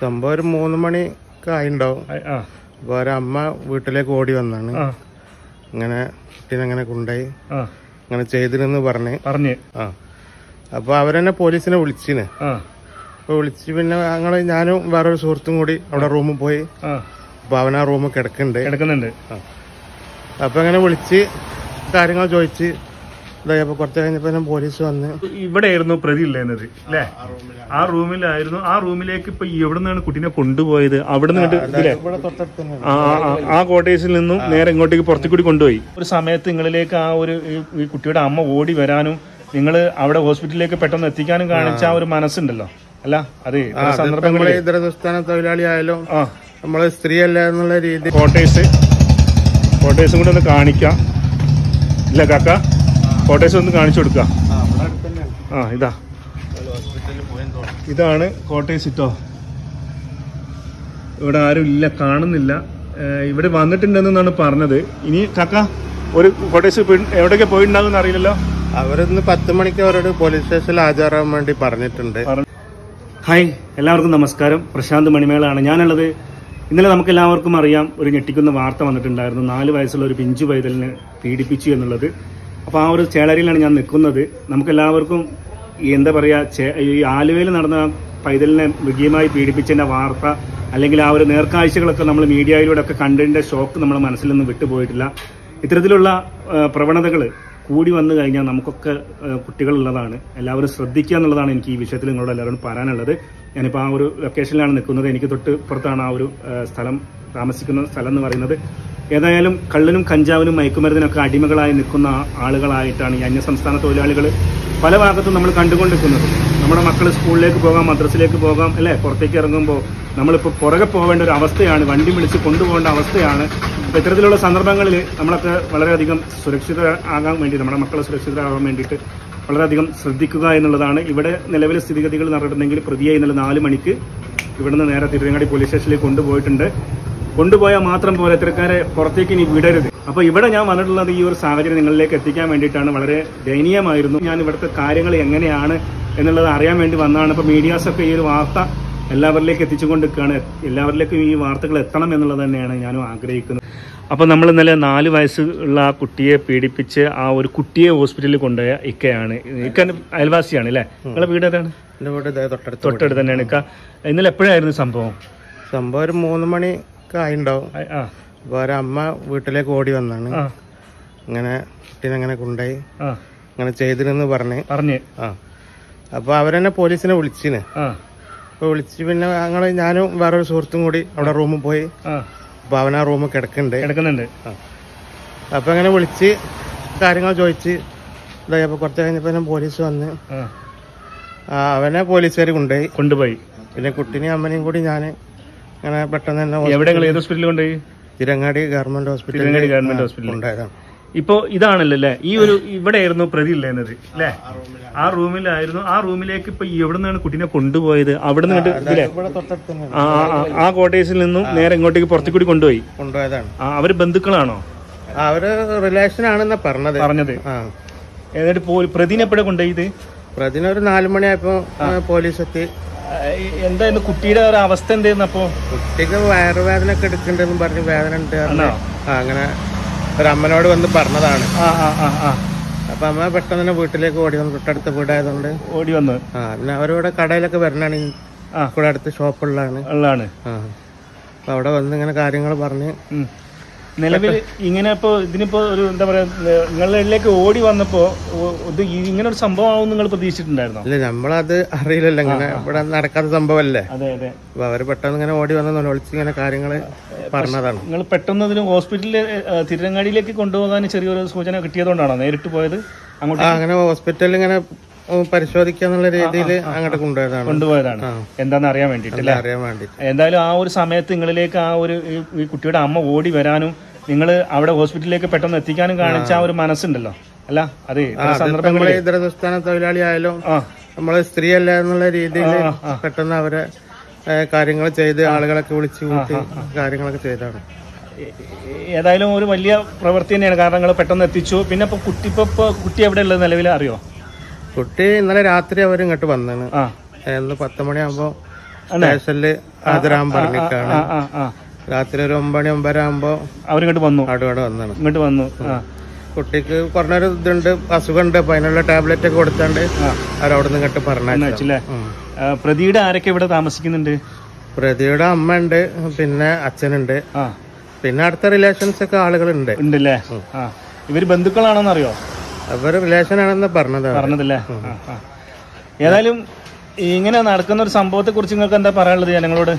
സംഭവം ഒരു മൂന്ന് മണി കായുണ്ടാവും അപ്പോൾ ഒരമ്മ വീട്ടിലേക്ക് ഓടി വന്നാണ്. ഇങ്ങനെ കുട്ടീനെ അങ്ങനെ കൊണ്ടുപോയി. അങ്ങനെ ചെയ്തിരുന്ന് പറഞ്ഞ്. പറഞ്ഞ്. ആ. അപ്പോൾ അവരെന്നെ പോലീസിനെ വിളിച്ചിന്. അപ്പൊ അപ്പോൾ വിളിച്ച് പിന്നെ ഞങ്ങൾ ഞാനും വേറൊരു സുഹൃത്തും കൂടി അവിടെ റൂമിൽ പോയി. അപ്പൊ അപ്പോൾ അവൻ ആ റൂമിൽ കിടക്കുന്നുണ്ട്. കിടക്കുന്നുണ്ട് അപ്പോൾ അങ്ങനെ വിളിച്ച് കാര്യങ്ങൾ ചോദിച്ച് ഇതായി അപ്പോൾ കുറച്ച് കഴിഞ്ഞപ്പോൾ പോലീസ് വന്ന്. ഇവിടെയായിരുന്നു പ്രതി ഇല്ലായിരുന്നത് അല്ലേ ആ റൂമിലായിരുന്നു. ആ റൂമിലേക്ക് ഇപ്പൊ എവിടുന്നാണ് കുട്ടീനെ കൊണ്ടുപോയത്? അവിടെ നിന്ന് ആ കോട്ടേഴ്സിൽ നിന്നും നേരെ ഇങ്ങോട്ടേക്ക് പുറത്തു കൂടി കൊണ്ടുപോയി. ഒരു സമയത്ത് നിങ്ങളിലേക്ക് ആ ഒരു ഈ- കുട്ടിയുടെ അമ്മ ഓടി വരാനും നിങ്ങൾ അവിടെ ഹോസ്പിറ്റലിലേക്ക് പെട്ടെന്ന് എത്തിക്കാനും കാണിച്ച ആ. ഒരു മനസ്സുണ്ടല്ലോ അല്ല? അതെ സന്ദർഭങ്ങളിൽ ഇതരസ്ഥാന തൊഴിലാളി ആയാലും നമ്മൾ സ്ത്രീയല്ല എന്നുള്ള രീതി. കോട്ടേഴ്സ് കോട്ടേഴ്സും കൂടെ ഒന്ന് കാണിക്കാം. ഇല്ല കാക്ക? കോട്ടേഴ്സ് ഒന്ന് കാണിച്ചു കൊടുക്കുക ആ ഇതാ. ഇതാണ് കോട്ടേഴ്സ് ഇട്ടോ ഇവിടെ ആരും ഇല്ല കാണുന്നില്ല. ഇവിടെ വന്നിട്ടുണ്ടെന്നാണ് പറഞ്ഞത്. ഇനി കാക്ക ഒരു കോട്ടേഴ്സ് എവിടെയൊക്കെ പോയിട്ടുണ്ടാകുമെന്ന് അറിയില്ലല്ലോ? അവരിന്ന് പത്ത് മണിക്ക് അവരോട് പോലീസ് സ്റ്റേഷനിൽ ഹാജരാകാൻ വേണ്ടി പറഞ്ഞിട്ടുണ്ട്. ഹായ് എല്ലാവർക്കും നമസ്കാരം. പ്രശാന്ത് മണിമേളാണ് ഞാനുള്ളത്. ഇന്നലെ നമുക്ക് എല്ലാവർക്കും അറിയാം ഒരു ഞെട്ടിക്കുന്ന വാർത്ത വന്നിട്ടുണ്ടായിരുന്നു. നാല് വയസ്സുള്ള ഒരു പിഞ്ചു പൈതലിനെ പീഡിപ്പിച്ചു എന്നുള്ളത്. അപ്പോൾ ആ ഒരു ചേളരിയിലാണ് ഞാൻ നിൽക്കുന്നത്. നമുക്കെല്ലാവർക്കും ഈ എന്താ പറയുക ഈ ആലുവയിൽ നടന്ന പൈതലിനെ മൃഗീയമായി പീഡിപ്പിച്ചതിന്റെ വാർത്ത അല്ലെങ്കിൽ ആ ഒരു നേർക്കാഴ്ചകളൊക്കെ നമ്മൾ മീഡിയയിലൂടെ ഒക്കെ കണ്ടതിന്റെ ഷോക്ക് നമ്മുടെ മനസ്സിൽ നിന്ന് വിട്ടുപോയിട്ടില്ല. ഇത്തരത്തിലുള്ള പ്രവണതകൾ കൂടി വന്നു കഴിഞ്ഞാൽ നമുക്കൊക്കെ കുട്ടികളുള്ളതാണ്. എല്ലാവരും ശ്രദ്ധിക്കുക എന്നുള്ളതാണ് എനിക്ക് ഈ വിഷയത്തിൽ നിങ്ങളോട് എല്ലാവരും പറയാനുള്ളത്. ഞാനിപ്പോൾ ആ ഒരു ലൊക്കേഷനിലാണ് നിൽക്കുന്നത്. എനിക്ക് തൊട്ട് പുറത്താണ് ആ ഒരു സ്ഥലം താമസിക്കുന്ന സ്ഥലം എന്ന് പറയുന്നത്. ഏതായാലും കള്ളിനും കഞ്ചാവിനും മയക്കുമരുന്നിനൊക്കെ അടിമകളായി നിൽക്കുന്ന ആളുകളായിട്ടാണ് ഈ അന്യസംസ്ഥാന തൊഴിലാളികൾ പല ഭാഗത്തും നമ്മൾ കണ്ടുകൊണ്ടിരിക്കുന്നത്. നമ്മുടെ മക്കൾ സ്കൂളിലേക്ക് പോകാം മദ്രസിലേക്ക് പോകാം അല്ലേ? പുറത്തേക്ക് ഇറങ്ങുമ്പോൾ നമ്മളിപ്പോൾ പുറകെ പോകേണ്ട ഒരു അവസ്ഥയാണ് വണ്ടി വിളിച്ച് കൊണ്ടുപോകേണ്ട അവസ്ഥയാണ്. അപ്പോൾ ഇത്തരത്തിലുള്ള സന്ദർഭങ്ങളിൽ നമ്മളൊക്കെ വളരെയധികം സുരക്ഷിത ആകാൻ വേണ്ടി നമ്മുടെ മക്കളെ സുരക്ഷിതരാകാൻ വേണ്ടിയിട്ട് വളരെയധികം ശ്രദ്ധിക്കുക എന്നുള്ളതാണ് ഇവിടെ നിലവിലെ സ്ഥിതിഗതികൾ നടന്നിട്ടുണ്ടെങ്കിൽ പ്രതിയെ ഇന്നലെ നാല് മണിക്ക് ഇവിടുന്ന് നേരെ തിരുവങ്ങാടി പോലീസ് സ്റ്റേഷനിലേക്ക് കൊണ്ടുപോയിട്ടുണ്ട്. കൊണ്ടുപോയാൽ മാത്രം പോലെ ഇത്തരക്കാരെ പുറത്തേക്ക് ഇനി വിടരുത്. അപ്പോൾ ഇവിടെ ഞാൻ വന്നിട്ടുള്ളത് ഈ ഒരു സാഹചര്യം നിങ്ങളിലേക്ക് എത്തിക്കാൻ വേണ്ടിയിട്ടാണ്. വളരെ ദയനീയമായിരുന്നു. ഞാൻ ഇവിടുത്തെ കാര്യങ്ങൾ എങ്ങനെയാണ് എന്നുള്ളത് അറിയാൻ വേണ്ടി വന്നതാണ്. അപ്പോൾ മീഡിയാസൊക്കെ ഈ ഒരു വാർത്ത എല്ലാവരിലേക്ക് എത്തിച്ചുകൊണ്ടിരിക്കുകയാണ്. എല്ലാവരിലേക്കും ഈ വാർത്തകൾ എത്തണം എന്നുള്ളത് തന്നെയാണ് ഞാനും ആഗ്രഹിക്കുന്നത്. അപ്പോൾ നമ്മൾ ഇന്നലെ നാല് വയസ്സുള്ള ആ കുട്ടിയെ പീഡിപ്പിച്ച് ആ ഒരു കുട്ടിയെ ഹോസ്പിറ്റലിൽ കൊണ്ടുപോയ ഇക്കയാണ്. ഇക്ക അയൽവാസിയാണ് അല്ലേ? നിങ്ങളെ വീട് ഏതാണ്? തൊട്ടടുത്ത് തന്നെയാണ് ഇക്ക. ഇന്നലെ എപ്പോഴായിരുന്നു സംഭവം? സംഭവം ഒരു മൂന്ന് മണിക്ക് ആയിണ്ടാവും അപ്പോൾ ഒരമ്മ വീട്ടിലേക്ക് ഓടി വന്നാണ്. ആ. ഇങ്ങനെ കുട്ടീനെ അങ്ങനെ കൊണ്ടുപോയി. അങ്ങനെ ചെയ്തിരുന്നു പറഞ്ഞു. പറഞ്ഞു. ആ. അപ്പോൾ അവരെന്നെ പോലീസിനെ വിളിച്ചിന്. അപ്പൊ അപ്പോൾ വിളിച്ച് പിന്നെ ഞങ്ങൾ ഞാനും വേറൊരു സുഹൃത്തും കൂടി അവിടെ റൂമിൽ പോയി. അപ്പൊ അപ്പോൾ അവൻ ആ റൂമിൽ കിടക്കുന്നുണ്ട്. കിടക്കുന്നുണ്ട് അപ്പോൾ അങ്ങനെ വിളിച്ച് കാര്യങ്ങൾ ചോദിച്ച്. ഇതായി അപ്പോൾ കുറച്ച് കഴിഞ്ഞപ്പോൾ ഞാൻ പോലീസ് വന്ന്. അവനെ പോലീസുകാർ കൊണ്ടുപോയി. കൊണ്ടുപോയി. പിന്നെ കുട്ടീനെയും അമ്മനെയും കൂടി ഞാൻ അങ്ങനെ പെട്ടെന്ന് തന്നെ എവിടെ ഏത് ഹോസ്പിറ്റലിൽ കൊണ്ടുപോയി? തിരങ്ങാടി ഗവൺമെന്റ് തിരുവനന്തപുരം ഗവൺമെന്റ് ഹോസ്പിറ്റലിൽ ഹോസ്പിറ്റലിൽ ഉണ്ടായതാണ് ഇപ്പോ ഇതാണല്ലോ അല്ലേ? ഈ ഒരു ഇവിടെയായിരുന്നു പ്രതി ഇല്ലേന്നത് അല്ലേ? ആ റൂമിലായിരുന്നു. ആ റൂമിലേക്ക് ഇപ്പൊ എവിടെ നിന്നാണ് കുട്ടീനെ കൊണ്ടുപോയത്? അവിടെ നിന്ന് ഇവിടെ ആ കോട്ടേഴ്സിൽ നിന്നും നേരെ ഇങ്ങോട്ടേക്ക് പുറത്തു കൂടി കൊണ്ടുപോയി? കൊണ്ടുപോയതാണ്. അവർ ബന്ധുക്കളാണോ? അവർ റിലേഷൻ ആണെന്നാ പറഞ്ഞത്. പറഞ്ഞത്. ആ. എന്നിട്ട് പ്രതിനെ എപ്പോഴാണ് കൊണ്ടുപോയി ഇത് പ്രതിന് ഒരു നാലു മണിയായപ്പോ പോലീസ് എത്തി എന്തായിരുന്നു കുട്ടിയുടെ ഒരു അവസ്ഥ എന്തായിരുന്നു അപ്പോ? കുട്ടിക്ക് വയറുവേദന ഒക്കെ എടുക്കണ്ടെന്ന് പറഞ്ഞ് വേദന ഉണ്ട് അങ്ങനെ ഒരു അമ്മനോട് വന്ന് പറഞ്ഞതാണ്. അപ്പൊ അമ്മ പെട്ടെന്ന് തന്നെ വീട്ടിലേക്ക് ഓടി വന്നു തൊട്ടടുത്ത വീടായതുകൊണ്ട്. ഓടി വന്നു. ആ പിന്നെ അവരിവിടെ കടയിലൊക്കെ വരണാണ്. ആ. ഇവിടെ അടുത്ത് ഷോപ്പുള്ളതാണ്. ഉള്ളതാണ്. ആ. അപ്പൊ അവിടെ വന്ന് ഇങ്ങനെ കാര്യങ്ങൾ പറഞ്ഞ്. നിലവിൽ ഇങ്ങനെ ഇപ്പോ ഇതിനിപ്പോ ഒരു എന്താ പറയാ നിങ്ങളിലേക്ക് ഓടി വന്നപ്പോ ഇത് ഇങ്ങനെ ഒരു സംഭവം ആവും നിങ്ങൾ പ്രതീക്ഷിച്ചിട്ടുണ്ടായിരുന്നോ? അല്ല നമ്മളത് അറിയില്ലല്ലോ ഇങ്ങനെ ഇവിടെ നടക്കാത്ത സംഭവമല്ലേ? അതെ അതെ. അപ്പൊ അവർ പെട്ടെന്ന് ഇങ്ങനെ ഓടി വന്ന വിളിച്ച് ഇങ്ങനെ കാര്യങ്ങൾ പറഞ്ഞതാണ്. നിങ്ങൾ പെട്ടെന്ന് ഇതിന് ഹോസ്പിറ്റലിൽ തിരുരങ്ങാടിയിലേക്ക് കൊണ്ടുപോകാൻ ചെറിയൊരു സൂചന കിട്ടിയതുകൊണ്ടാണോ നേരിട്ട് പോയത്? അങ്ങോട്ട് അങ്ങനെ ഹോസ്പിറ്റലിൽ ഇങ്ങനെ പരിശോധിക്കാന്നുള്ള രീതിയിൽ അങ്ങോട്ട് കൊണ്ടുപോയതാണ്. കൊണ്ടുപോയതാണ്. എന്താണെന്ന് അറിയാൻ വേണ്ടിട്ട് അറിയാൻ വേണ്ടി എന്തായാലും ആ ഒരു സമയത്ത് നിങ്ങളിലേക്ക് ആ ഒരു ഈ- കുട്ടിയുടെ അമ്മ ഓടി വരാനും നിങ്ങൾ അവിടെ ഹോസ്പിറ്റലിലേക്ക് പെട്ടെന്ന് എത്തിക്കാനും കാണിച്ച ആ. ഒരു മനസ്സുണ്ടല്ലോ? അല്ല അതെ സന്ദർഭങ്ങളിൽ ഇതരസ്ഥാന തൊഴിലാളി ആയാലും നമ്മൾ നമ്മൾ സ്ത്രീയല്ല എന്നുള്ള രീതിയിൽ പെട്ടെന്ന് അവരെ കാര്യങ്ങൾ ചെയ്ത് ആളുകളൊക്കെ വിളിച്ചു കൂട്ടി കാര്യങ്ങളൊക്കെ ചെയ്താണ്. ഏതായാലും ഒരു വലിയ പ്രവൃത്തി തന്നെയാണ്. കാരണം നിങ്ങൾ പെട്ടെന്ന് എത്തിച്ചു. പിന്നെ ഇപ്പൊ കുട്ടി ഇപ്പൊ ഇപ്പൊ കുട്ടി എവിടെ ഉള്ളത് നിലവിൽ അറിയോ? കുട്ടി ഇന്നലെ രാത്രി അവർ ഇങ്ങോട്ട് വന്നാണ്. ഇന്ന് പത്ത് മണിയാകുമ്പോ സ്റ്റേഷനിൽ ഹാജരാൻ പറഞ്ഞിട്ടാണ്. രാത്രി ഒരു ഒമ്പണി ഒമ്പര ആകുമ്പോ അവരിങ്ങോട്ട് വന്നു. അവിടെ വന്നാണ്. ഇങ്ങോട്ട് വന്നു. കുട്ടിക്ക് കുറഞ്ഞൊരു ഇതുണ്ട് അസുഖമുണ്ട് അപ്പൊ അതിനുള്ള ടാബ്ലറ്റ് ഒക്കെ കൊടുത്താണ്ട് അവരവിടെ നിന്ന് ഇങ്ങോട്ട് പറഞ്ഞു പ്രതിയുടെ ആരൊക്കെ ഇവിടെ താമസിക്കുന്നുണ്ട്? പ്രതിയുടെ അമ്മ ഉണ്ട് പിന്നെ അച്ഛനുണ്ട്. പിന്നെ അടുത്ത റിലേഷൻസ് ഒക്കെ ആളുകളുണ്ട്. ഉണ്ടല്ലേ ആ. ഇവർ ബന്ധുക്കളാണോന്ന് റിലേഷൻ ആണെന്ന് പറഞ്ഞത്. പറഞ്ഞതല്ലേ. ഏതായാലും ഇങ്ങനെ നടക്കുന്ന ഒരു സംഭവത്തെ കുറിച്ച് നിങ്ങൾക്ക് എന്താ പറയാനുള്ളത് ജനങ്ങളോട്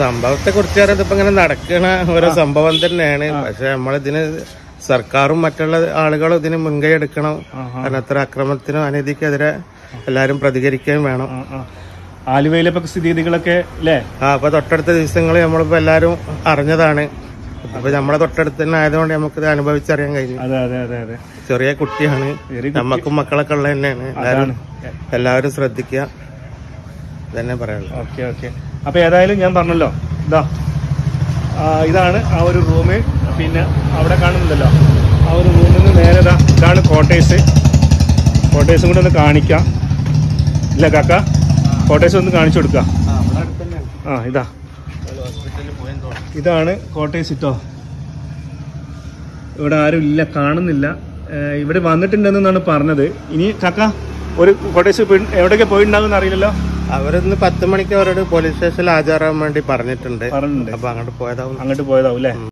സംഭവത്തെ കുറിച്ച് അറിയാതെ ഇപ്പൊ ഇങ്ങനെ നടക്കണ ഓരോ സംഭവം തന്നെയാണ്. പക്ഷെ നമ്മളിതിന് സർക്കാരും മറ്റുള്ള ആളുകളും ഇതിന് മുൻകൈ എടുക്കണം. കാരണം അത്ര അക്രമത്തിനും അനീതിക്കെതിരെ എല്ലാരും പ്രതികരിക്കുകയും വേണം. ആലുവയിലെ സ്ഥിതിഗതികളൊക്കെ അല്ലേ ആ അപ്പൊ തൊട്ടടുത്ത ദിവസങ്ങളിൽ നമ്മളിപ്പോ എല്ലാരും അറിഞ്ഞതാണ്. അപ്പൊ നമ്മളെ തൊട്ടടുത്ത് തന്നെ ആയതുകൊണ്ട് നമുക്ക് ഇത് അനുഭവിച്ചറിയാൻ കഴിഞ്ഞു. അതെ അതെ അതെ അതെ. ചെറിയ കുട്ടിയാണ്. നമ്മക്കും മക്കളൊക്കെ ഉള്ളത് തന്നെയാണ്. എല്ലാവരും എല്ലാവരും ശ്രദ്ധിക്കുക. തന്നെ പറയാനുള്ളത്. Okay okay. അപ്പൊ ഏതായാലും ഞാൻ പറഞ്ഞല്ലോ. ഇതാ ഇതാണ് ആ ഒരു റൂമ് പിന്നെ അവിടെ കാണുന്നുണ്ടല്ലോ. ആ ഒരു റൂമിൽ നിന്ന് നേരെ ഇതാ ഇതാണ് കോട്ടേഴ്സ് കോട്ടേഴ്സും കൂടെ ഒന്ന് കാണിക്കാം. ഇല്ല കാക്ക. കോട്ടേഴ്സ് ഒന്ന് കാണിച്ചു കൊടുക്കാം. ആ ഇതാ. ഇതാണ് കോട്ടയം സിറ്റോ. ഇവിടെ ആരും ഇല്ല കാണുന്നില്ല. ഇവിടെ വന്നിട്ടുണ്ടെന്നാണ് പറഞ്ഞത്. ഇനി കാക്ക ഒരു കോട്ടേഴ്സ് എവിടെയൊക്കെ പോയിട്ടുണ്ടാകുമെന്ന് അറിയില്ലല്ലോ? അവരിന്ന് പത്ത് മണിക്ക് അവരോട് പോലീസ് സ്റ്റേഷനിൽ ഹാജരാകാൻ വേണ്ടി പറഞ്ഞിട്ടുണ്ട്. പറഞ്ഞിട്ടുണ്ട്. അപ്പൊ അങ്ങോട്ട് പോയതാവും. അങ്ങോട്ട് പോയതാവും അല്ലേ?